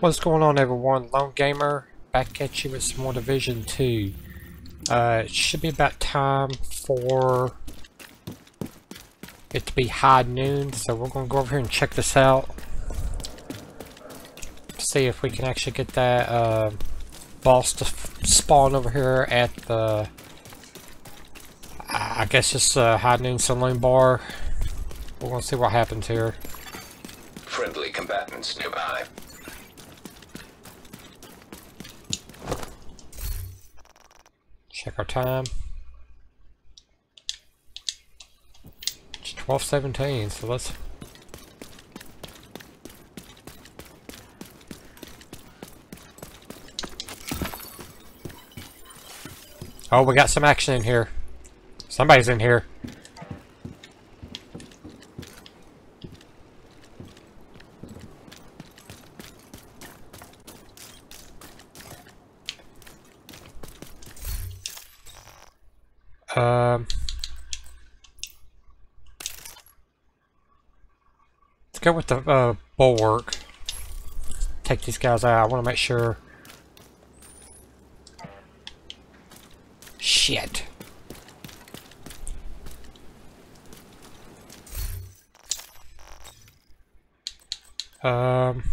What's going on everyone? Lone Gamer back at you with some more Division 2. Uh, it should be about time for it to be high noon, so we're going to go over here and check this out. See if we can actually get that uh, boss to spawn over here at the, I guess it's a high noon saloon bar. We're going to see what happens here. Friendly combatants nearby. Check our time. It's 1217, so let's... Oh, we got some action in here. Somebody's in here. Um, let's go with the uh, bulwark. Take these guys out. I want to make sure. Shit. Um.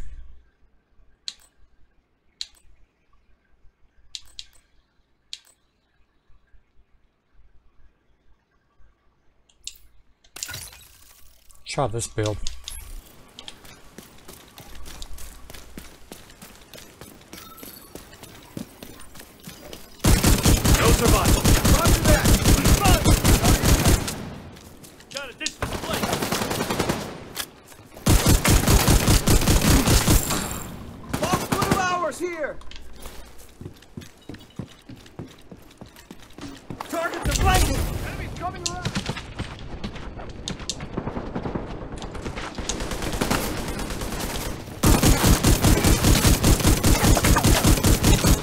Try this build. No survival. Roger that. Run. Got a distance plate. Boss, one of ours here. Targets are flanking. Enemies coming around.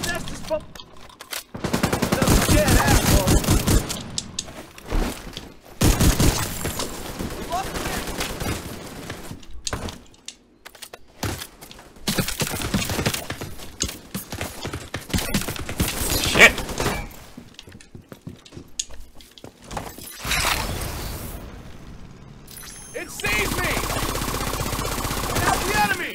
That's just bump. Another dead asshole. We lost the man. Shit! It sees me! Now the enemy!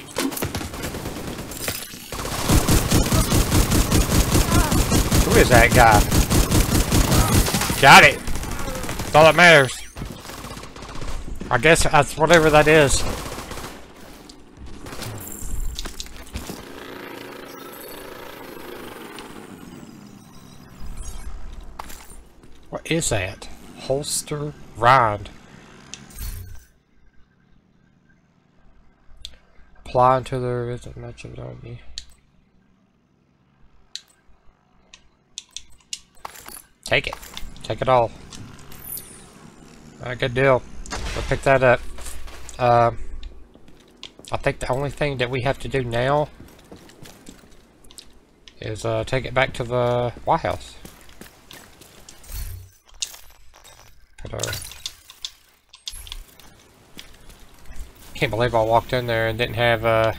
Who is that guy? Got it! That's all that matters. I guess that's whatever that is. What is that? Holster rind. Apply until there isn't much of it on you. Take it. Take it all. Alright, good deal. We'll pick that up. Um, I think the only thing that we have to do now is uh, take it back to the White House. Put our... Can't believe I walked in there and didn't have uh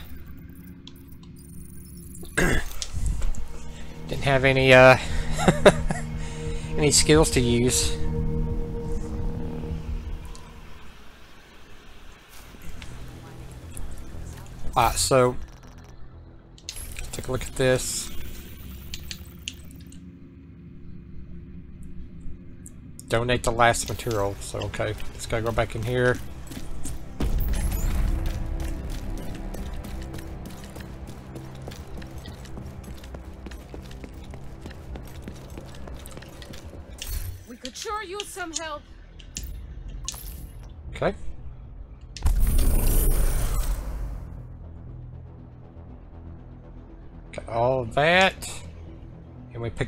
didn't have any uh any skills to use. Alright, so take a look at this. Donate the last material. So okay, let's gotta go back in here.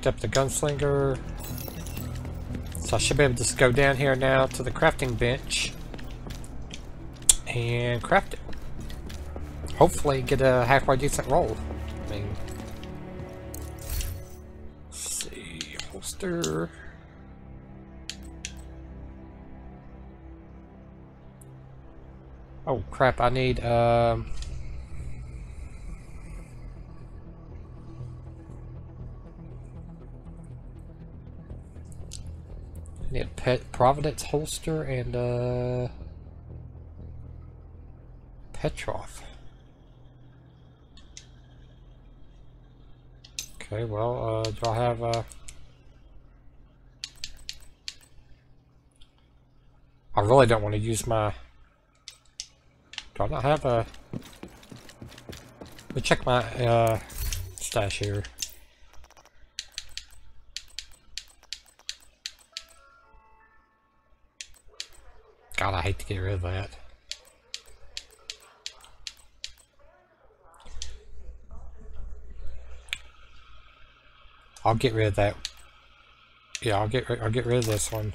Picked up the gunslinger. So I should be able to just go down here now to the crafting bench. And craft it. Hopefully get a halfway decent roll. I mean... See... Holster... Oh crap, I need um Need pet Providence holster and uh Petrov. Okay, well, uh, do I have uh I really don't want to use my do I not have a let me check my uh stash here. God, I hate to get rid of that. I'll get rid of that. Yeah, I'll get I'll get rid of this one.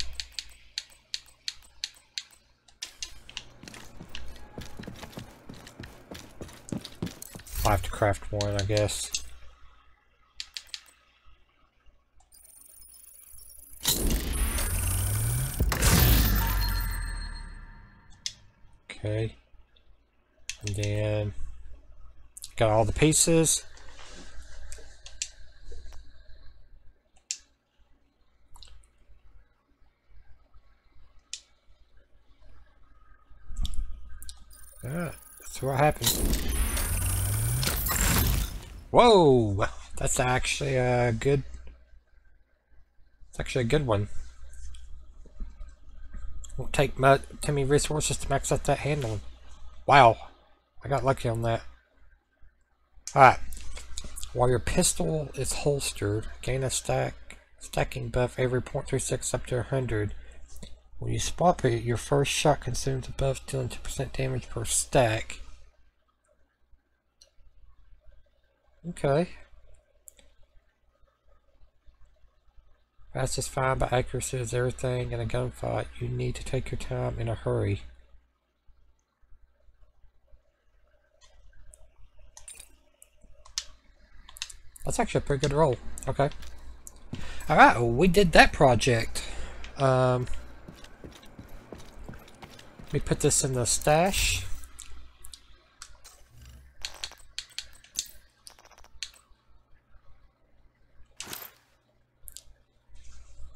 I'll have to craft one, I guess. Okay. And then got all the pieces. Alright, that's what happened. Whoa! That's actually a good... It's actually a good one. Take much, too many resources to max out that handling. Wow. I got lucky on that. Alright. While your pistol is holstered, gain a stack stacking buff every 0.36 up to 100. When you swap it, your first shot consumes a buff dealing 2% damage per stack. Okay. Fast is fine, but accuracy is everything in a gunfight. You need to take your time in a hurry. That's actually a pretty good roll. Okay. Alright, we did that project. Um, let me put this in the stash.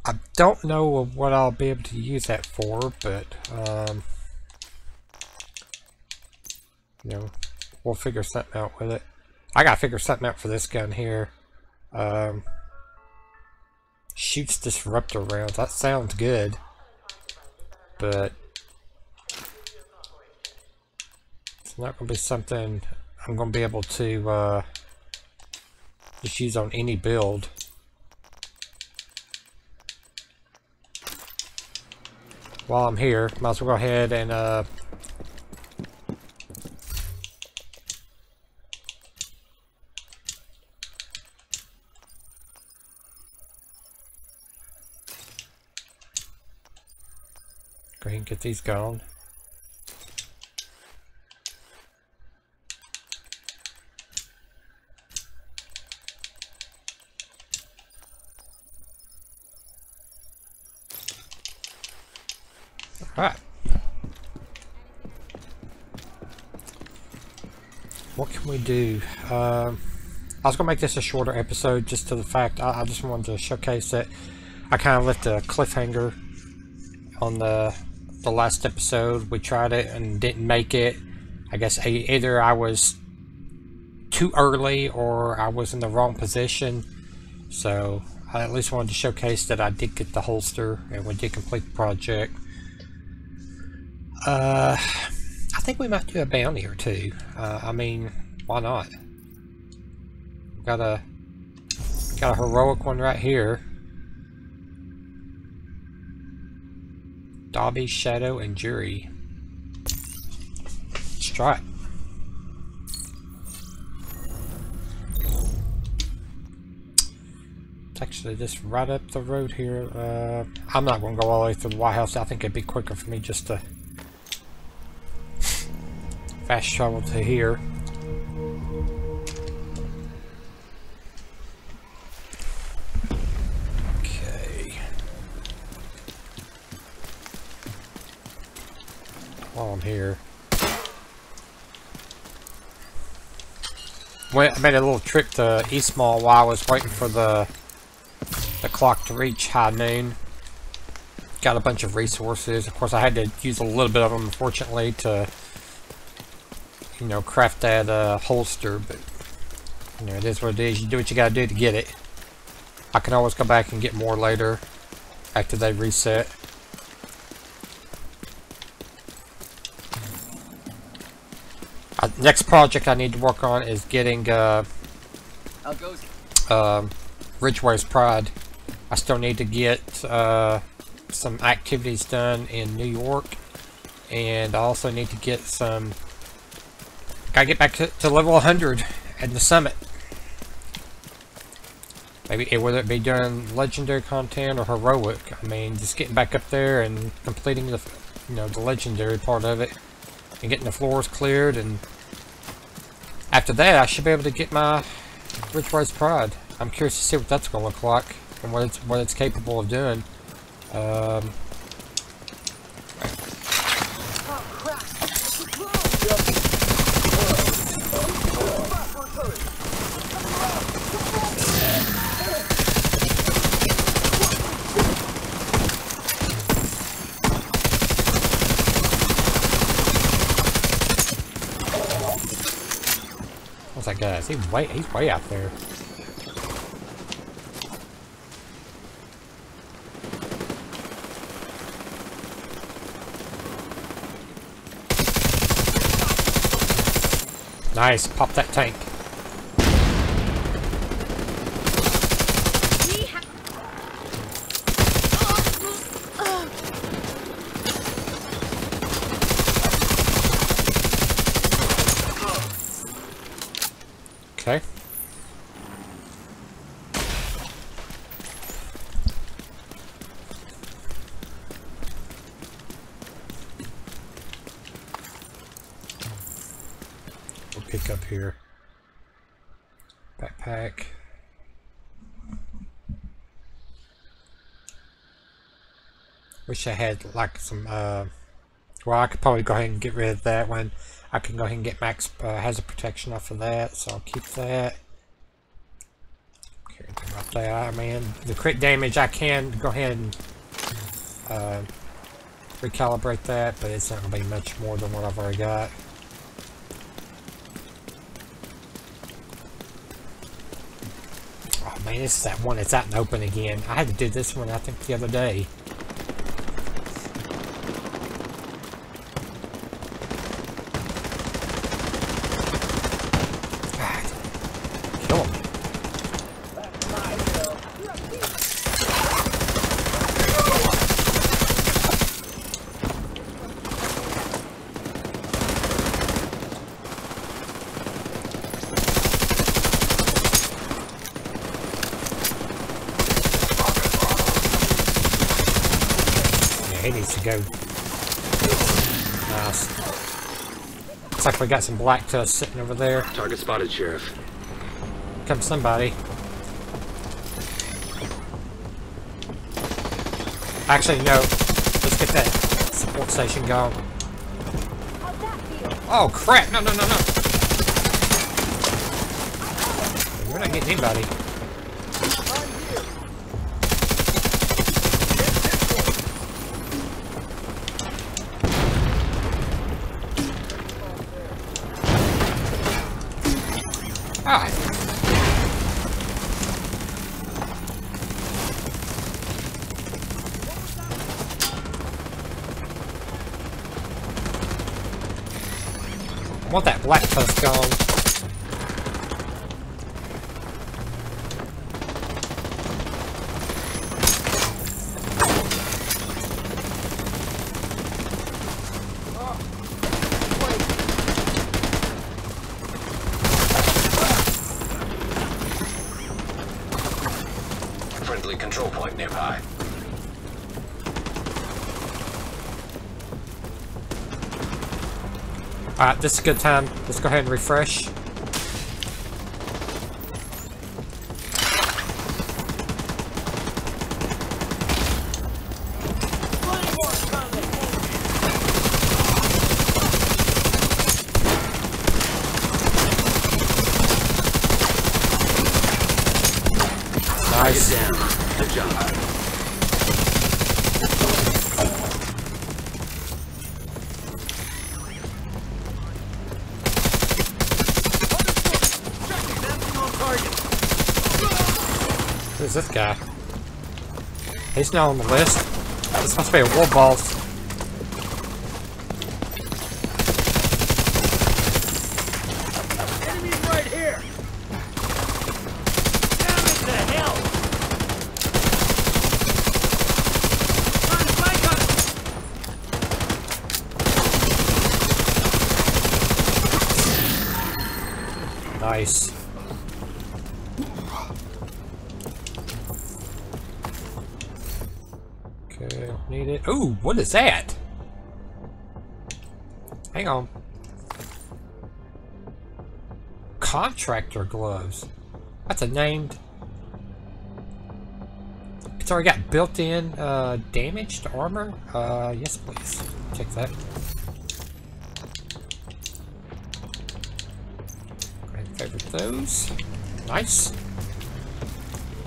I don't know what I'll be able to use that for, but, um, you know, we'll figure something out with it. I gotta figure something out for this gun here. Um, shoots disruptor rounds. That sounds good. But it's not gonna be something I'm gonna be able to uh, just use on any build. While I'm here, might as well go ahead and uh, Go ahead and get these going. Alright. What can we Um, I was going to make this a shorter episode just to the fact I, I just wanted to showcase that I kind of left a cliffhanger on the the last episode. We tried it and didn't make it. I guess either I was too early or I was in the wrong position. So I at least wanted to showcase that I did get the holster and we did complete the project. Uh, I think we might do a bounty or two. Uh, I mean, why not? Got a got a heroic one right here. Dobby, Shadow, and Jury. Let's try it. It's actually just right up the road here. Uh, I'm not going to go all the way through the White House. I think it'd be quicker for me just to fast travel to here. I'm here. Went, I made a little trip to East Mall while I was waiting for the the clock to reach high noon. got a bunch of resources. Of course, I had to use a little bit of them, unfortunately, to you know craft that uh, holster. But you know, it is what it is. You do what you gotta do to get it. I can always come back and get more later after they reset. Next project I need to work on is getting uh, um, Ridgeway's Pride. I still need to get uh, some activities done in New York, and I also need to get some. Gotta get back to, to level 100 at the summit. Maybe whether it be doing legendary content or heroic. I mean, just getting back up there and completing the, you know, the legendary part of it, and getting the floors cleared, and after that, I should be able to get my Ridgeway's Pride. I'm curious to see what that's going to look like and what it's what it's capable of doing. Um, what's that guy? Is he way? He's way out there. Nice, pop that tank. We ha- Okay. We'll pick up here. Backpack. Wish I had like some uh well I could probably go ahead and get rid of that one. I can go ahead and get max uh, hazard protection off of that, so I'll keep that. Care that. I mean, the crit damage I can go ahead and uh, recalibrate that, but it's not going to be much more than what I've already got. Oh man, this is that one that's out and open again. I had to do this one I think the other day. God. Kill him. Yeah, he needs to go. Nice. Looks like we got some black tusk sitting over there. Target spotted, Sheriff. Come somebody. Actually, no. Let's get that support station going. Oh crap! No, no, no, no! We're not getting anybody. I want that black tusk gone. Friendly control point nearby. Alright, this is a good time. Let's go ahead and refresh. Target Nice. down. Good job. target. Who's this guy? He's not on the list. This must be a war boss. Enemies right here. Damn it to hell. Trying to flank us. Nice. Okay, need it. Ooh, what is that? Hang on. Contractor gloves. That's a named. It's already got built-in uh, damaged armor. Uh, yes, please. Check that. Go ahead favorite those. Nice.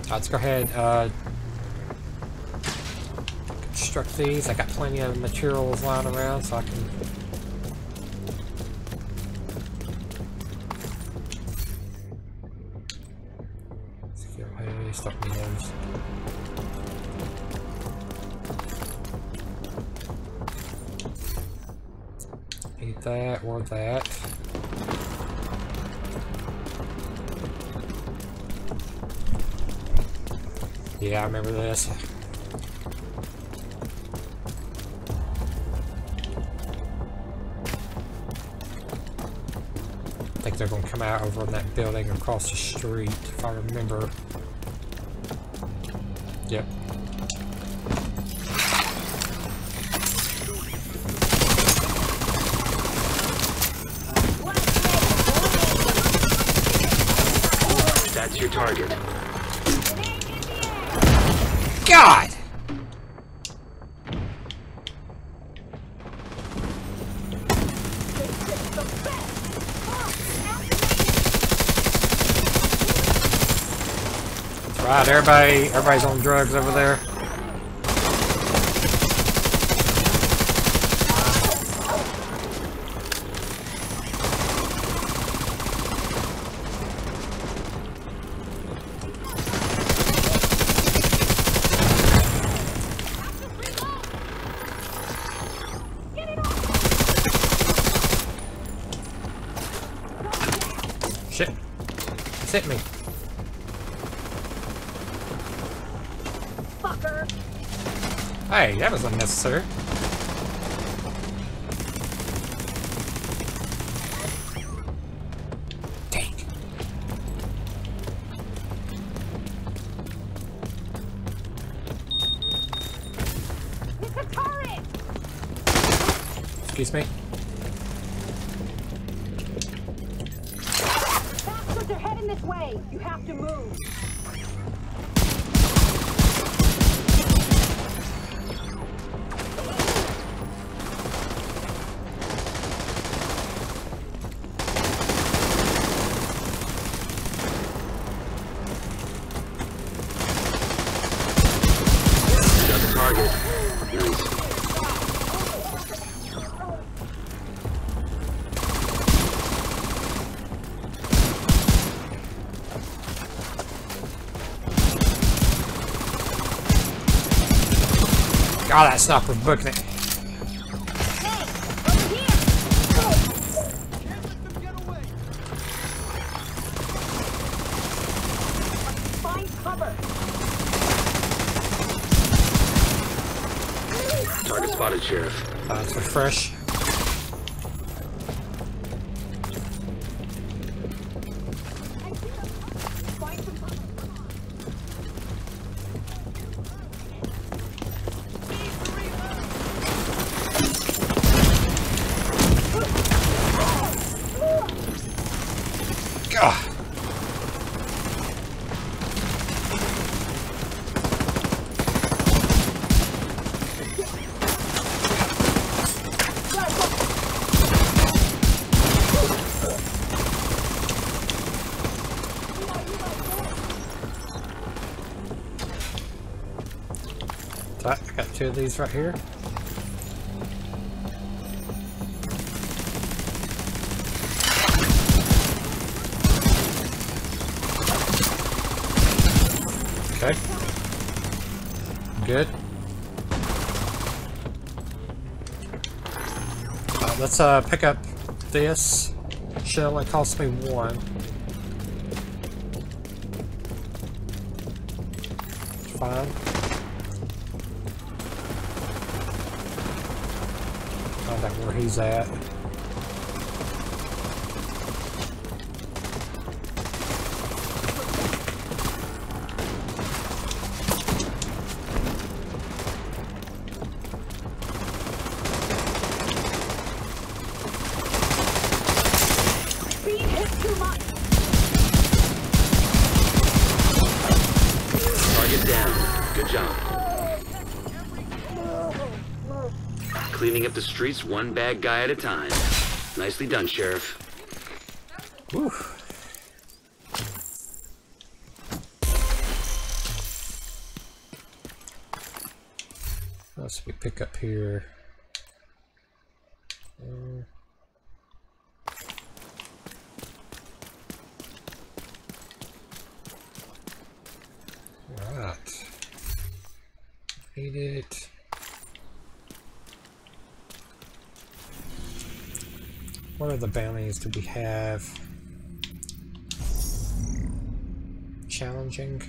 Let's go ahead. Uh, construct these. I got plenty of materials lying around, so I can. Skill haste, stop me those. Need that or that. Yeah, I remember this. They're going to come out over on that building across the street, if I remember. Yep. Everybody, everybody's on drugs over there. Shit. It's hit me. Fucker. Hey, that was unnecessary. God, that stuff sniper's booking it. Hey, over here. Can't let them get away. Find cover. Target spotted, Sheriff. Uh, let's refresh. Of these right here. Okay. Good. Uh, let's uh, pick up this shell. It cost me one. Fine. Find out where he's at. One bad guy at a time. Nicely done, Sheriff. Whew. Let's we pick up here. Uh, Right. Need it. What other bounties do we have? Challenging.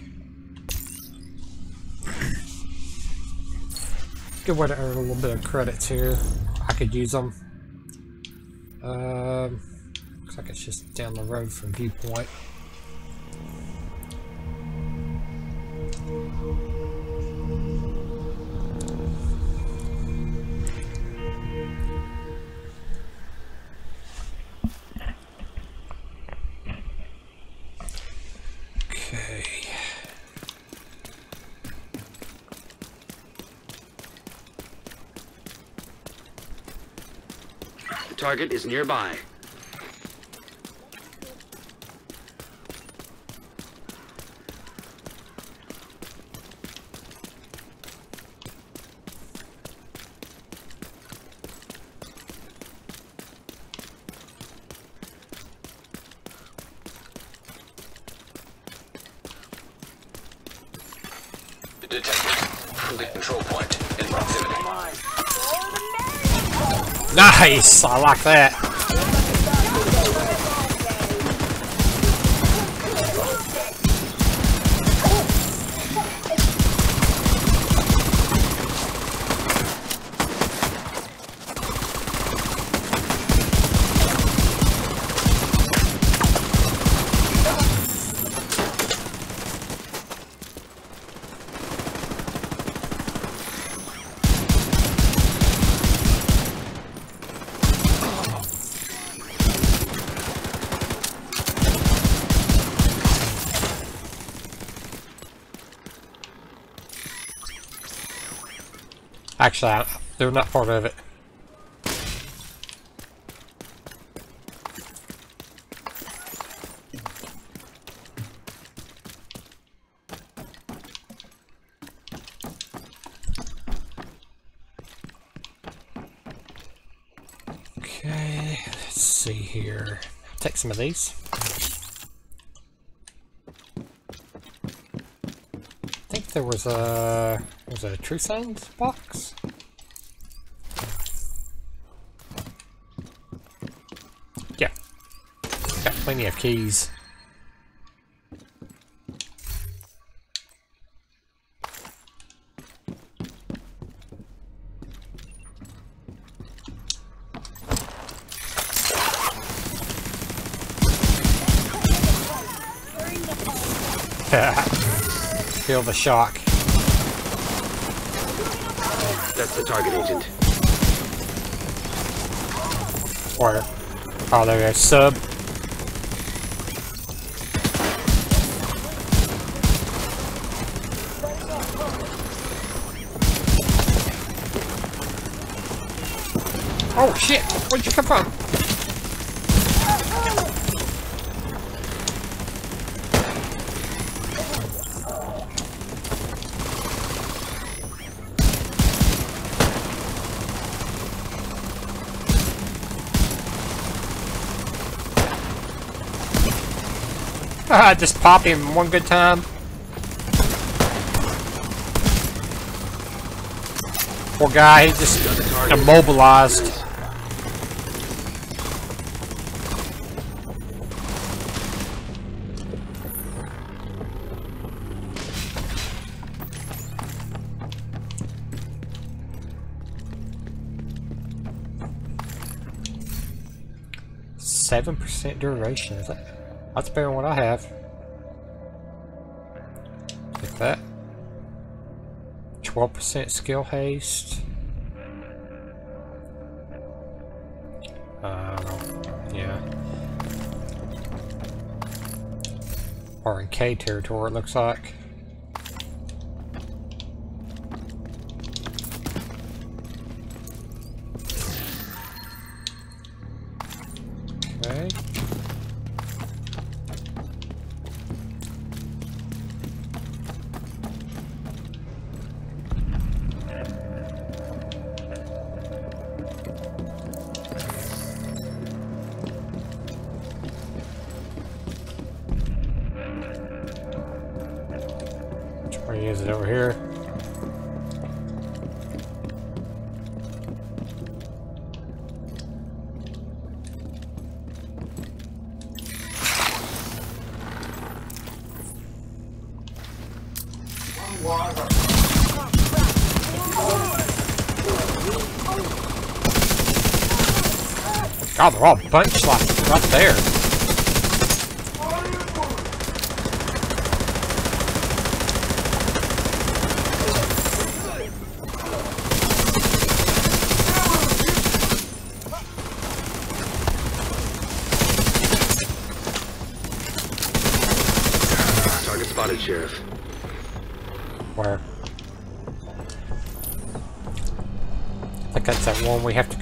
Good way to earn a little bit of credits here. I could use them. Um, looks like it's just down the road from Viewpoint. Target is nearby. Detected. Complete control point in proximity. Nice! I like that. Actually, I, they're not part of it. Okay, let's see here. Take some of these. I think there was a was a True Sons box. Yeah, got plenty of keys. Feel the shock. That's the target agent. Or, oh, there we go. Sub. Where'd you come from? Haha, just pop him one good time. Poor guy, he just immobilized. Seven percent duration. Is that? That's better than what I have. Take that. Twelve percent skill haste. Um, yeah. Or in K territory, it looks like. Is it over here? God, they're all bunched like right there.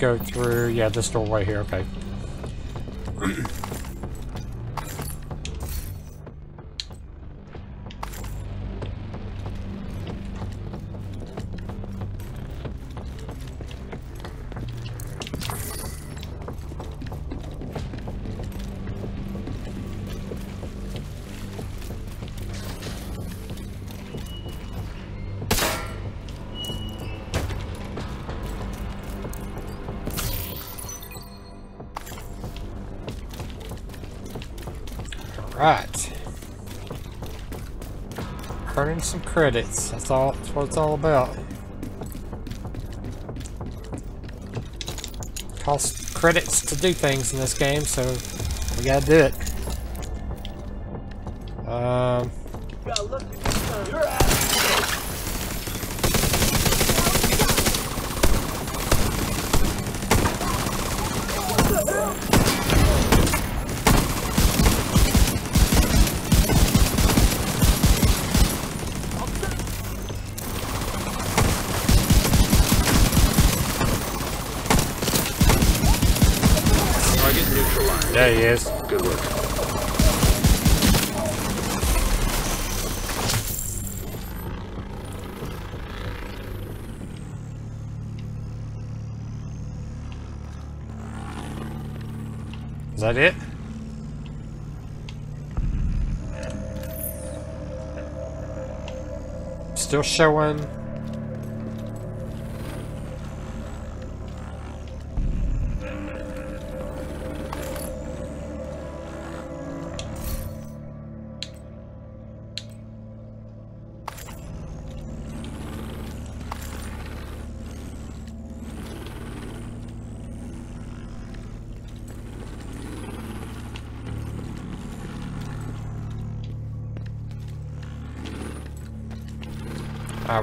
Go through. Yeah, this door right here. Okay. Right. Earning some credits. That's all. That's what it's all about. Costs credits to do things in this game, so we gotta do it. Um. Still showing.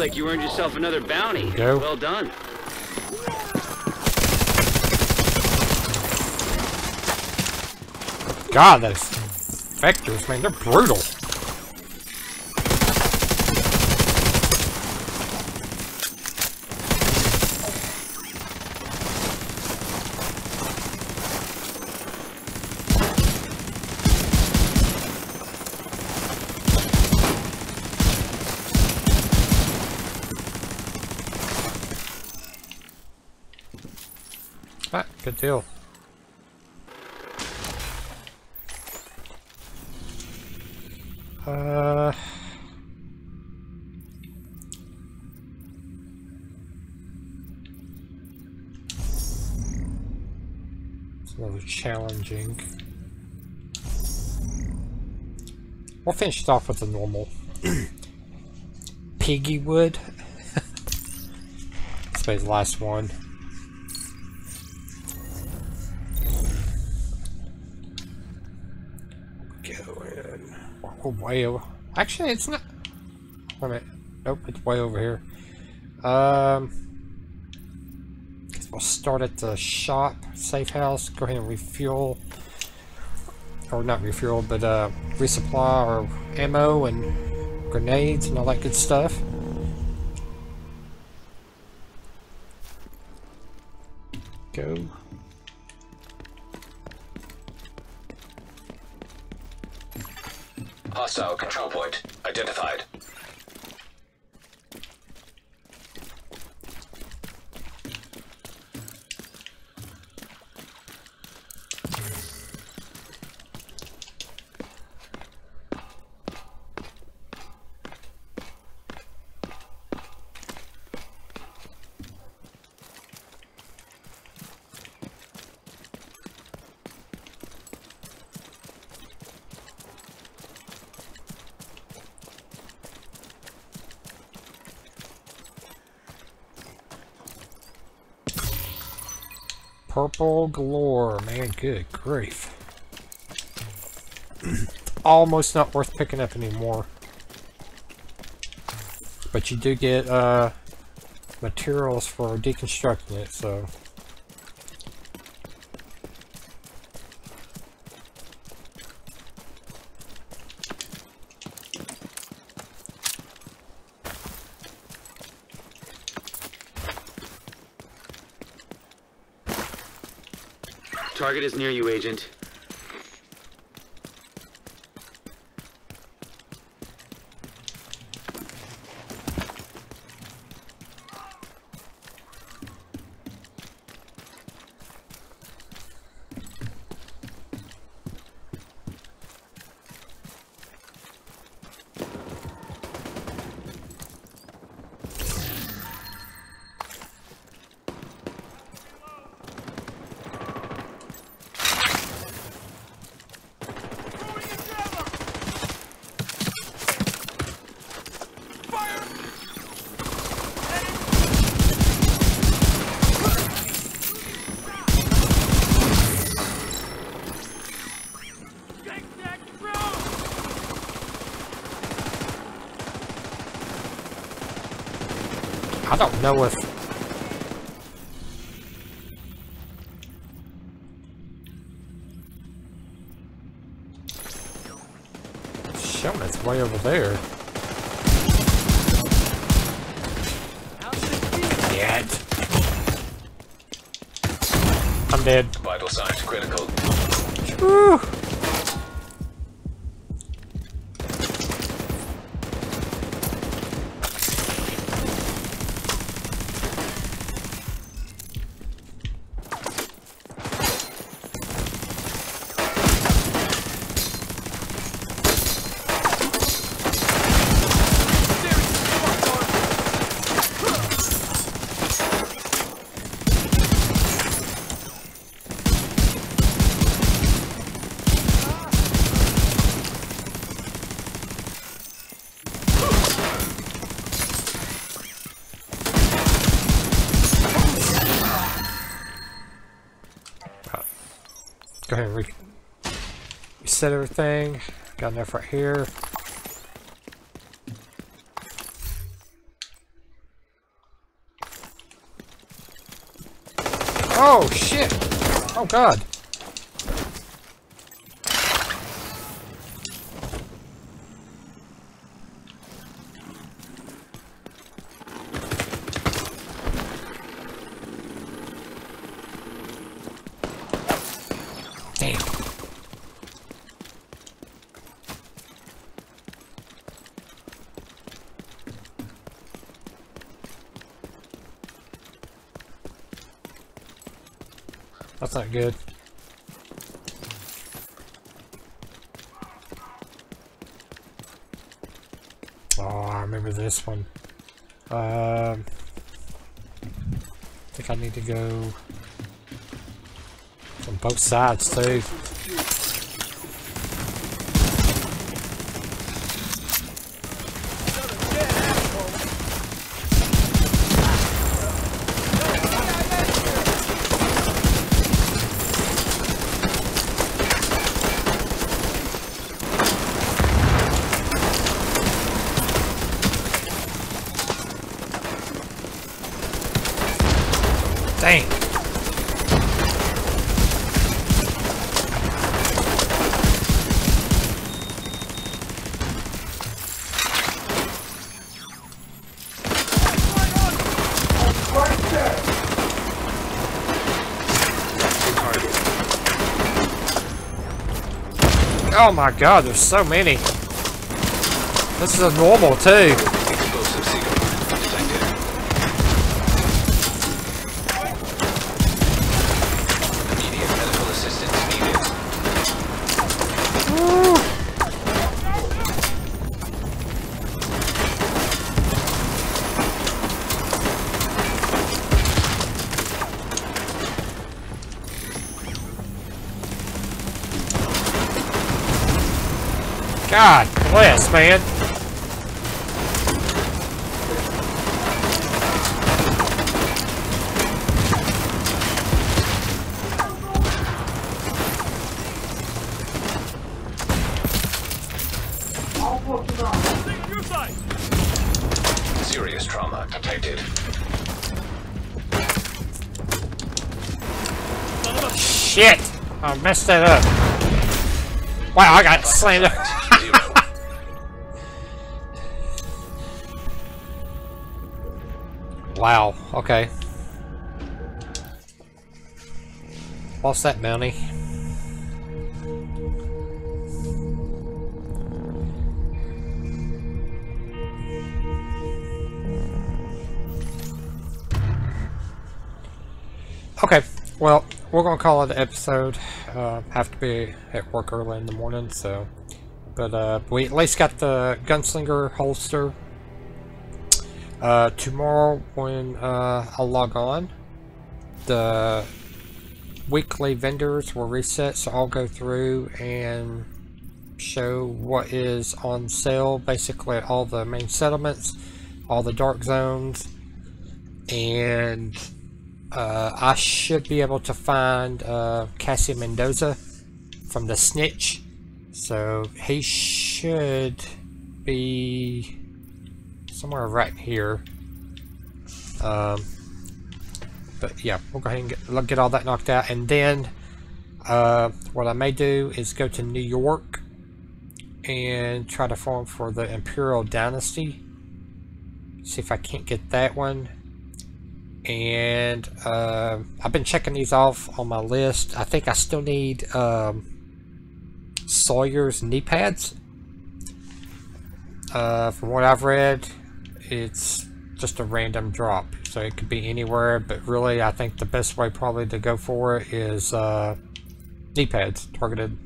Like you earned yourself another bounty. Go. Well done. God, those vectors, man, they're brutal. Ah, good deal. Uh... It's another challenging. We'll finish it off with the normal. Piggy wood. this way the last one. Go in. Oh, way over. Actually, it's not. Wait a minute. Nope, it's way over here. Um. We'll start at the shop, safe house. Go ahead and refuel. Or not refuel, but uh, resupply our ammo and grenades and all that good stuff. Purple galore, man, good grief. Almost not worth picking up anymore. But you do get uh, materials for deconstructing it, so... Target is near you, Agent. Don't know if... Showing it's way over there. Yet. I'm dead. Vital signs critical. Whew. Re reset everything. Got enough right here. Oh shit! Oh god! Damn. That's good. Oh, I remember this one. Um, I think I need to go from both sides too. Oh my god, there's so many. This is a normal too. God bless, man. Take your side. Serious trauma detected. Son of a Shit! I messed that up. Wow, I got slammed Wow, okay. Lost that bounty. Okay, well, we're gonna call it an episode. Uh, have to be at work early in the morning, so. But uh, we at least got the gunslinger holster. Uh, tomorrow when uh, I log on, the weekly vendors will reset, so I'll go through and show what is on sale, basically all the main settlements, all the dark zones, and uh, I should be able to find uh, Cassie Mendoza from the Snitch. So he should be somewhere right here. Um, but yeah, we'll go ahead and get, get all that knocked out. And then uh, what I may do is go to New York and try to farm for the Imperial Dynasty. See if I can't get that one and uh, I've been checking these off on my list. I think I still need um, Sawyer's knee pads. Uh, from what I've read, it's just a random drop, so it could be anywhere. But really, I think the best way probably to go for it is uh, knee pads, targeted,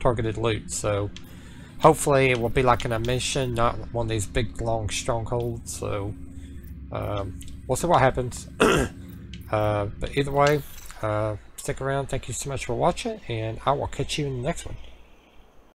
targeted loot. So hopefully, it will be like an mission, not one of these big long strongholds. So. Um, we'll see what happens. uh, but either way, uh, stick around. Thank you so much for watching, and I will catch you in the next one.